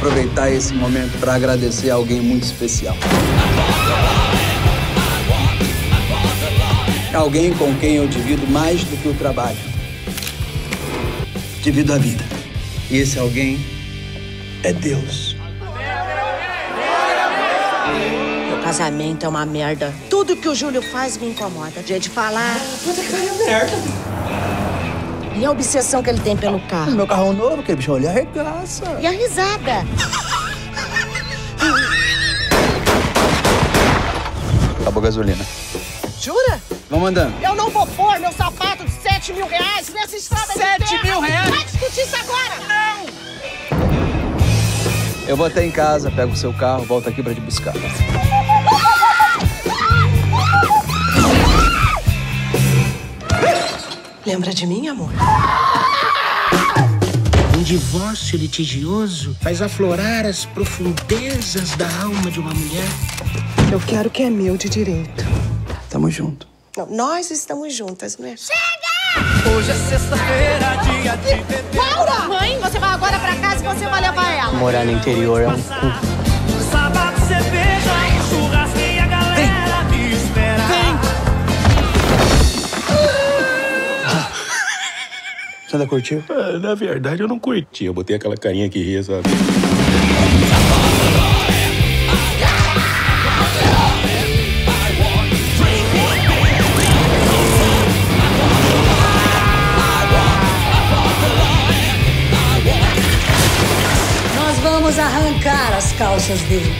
aproveitar esse momento para agradecer a alguém muito especial. Alguém com quem eu divido mais do que o trabalho. Divido a vida. E esse alguém é Deus. Meu casamento é uma merda. Tudo que o Júlio faz me incomoda. Dia de falar. Puta que merda. E a obsessão que ele tem pelo carro. Meu carro novo, aquele bicho olha arregaça. E a risada. Acabou a gasolina. Jura? Vamos andando. Eu não vou pôr meu sapato de 7 mil reais nessa estrada Sete de terra. mil reais? Vai discutir isso agora. Não. Eu vou até em casa, pego o seu carro, volto aqui para te buscar. Lembra de mim, amor? Um divórcio litigioso faz aflorar as profundezas da alma de uma mulher. Eu quero o que é meu de direito. Tamo junto. Não, nós estamos juntas, né? Hoje é sexta-feira, dia de beber. Laura! Mãe, você vai agora pra casa e você vai levar ela. Morar no interior é um cu. Sábado, cerveja, Você ainda curtiu? Ah, na verdade, eu não curti. Eu botei aquela carinha que ria, sabe? Nós vamos arrancar as calças dele.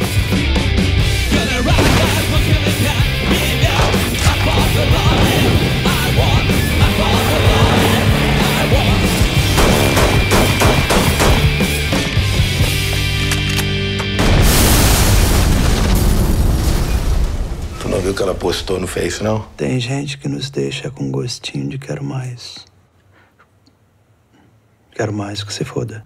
Viu que ela postou no Face, não? Tem gente que nos deixa com gostinho de quero mais. Quero mais que se foda.